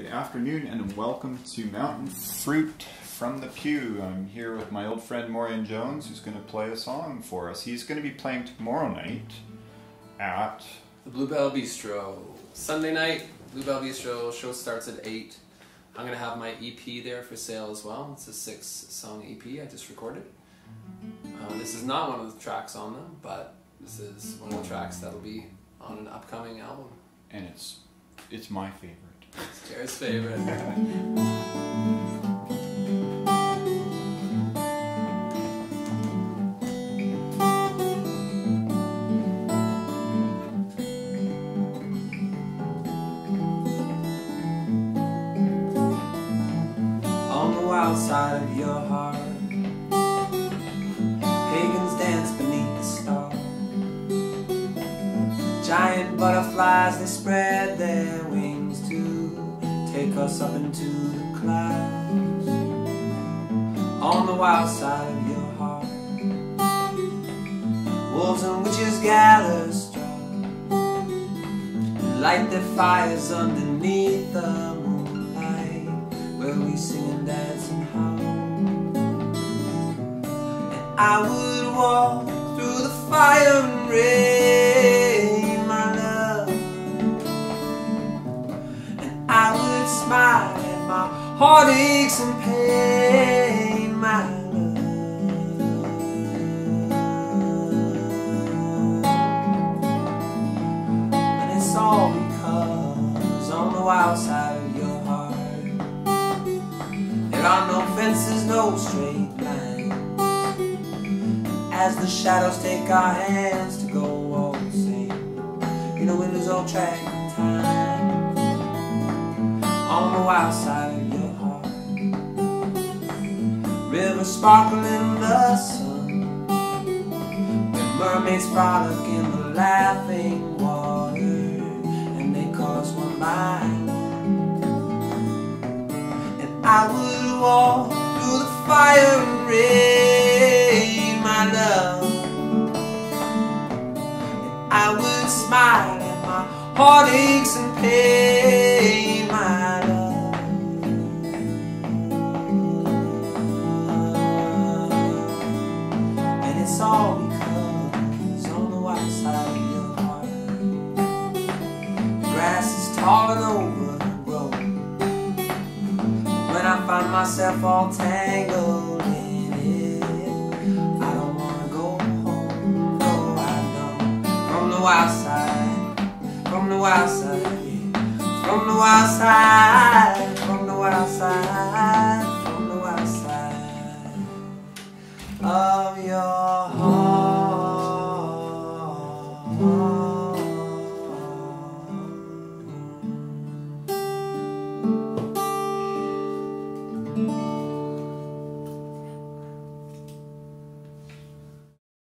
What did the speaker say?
Good afternoon and welcome to Mountain Fruit from the Pew. I'm here with my old friend Morien Jones who's going to play a song for us. He's going to be playing tomorrow night at the Bluebell Bistro. Sunday night, Bluebell Bistro show starts at 8. I'm going to have my EP there for sale as well. It's a six song EP I just recorded. Uh, this is not one of the tracks on them, but this is one of the tracks that'll be on an upcoming album. And it's it's my favorite. It's Jared's favorite. on the wild side of your Giant butterflies, they spread their wings to take us up into the clouds. On the wild side of your heart. Wolves and witches gather straw and light their fires underneath the moonlight where we sing and dance and howl. And I would walk through the fire and rain, smile at my and pain, my love. And it's all because on the wild side of your heart there are no fences, no straight lines As the shadows take our hands to go waltzing You know lose all track On the wild side of your heart. Rivers sparkle in the sun. Where mermaids frolic in the laughing water And they call us one one and I would walk through the fire and rain, my love. And I would smile at my heartaches and pain, find myself all tangled in it, I don't wanna go home. No, I don't. From the wild side, from the wild side. From the wild side, from the wild side, from the wild side of your heart.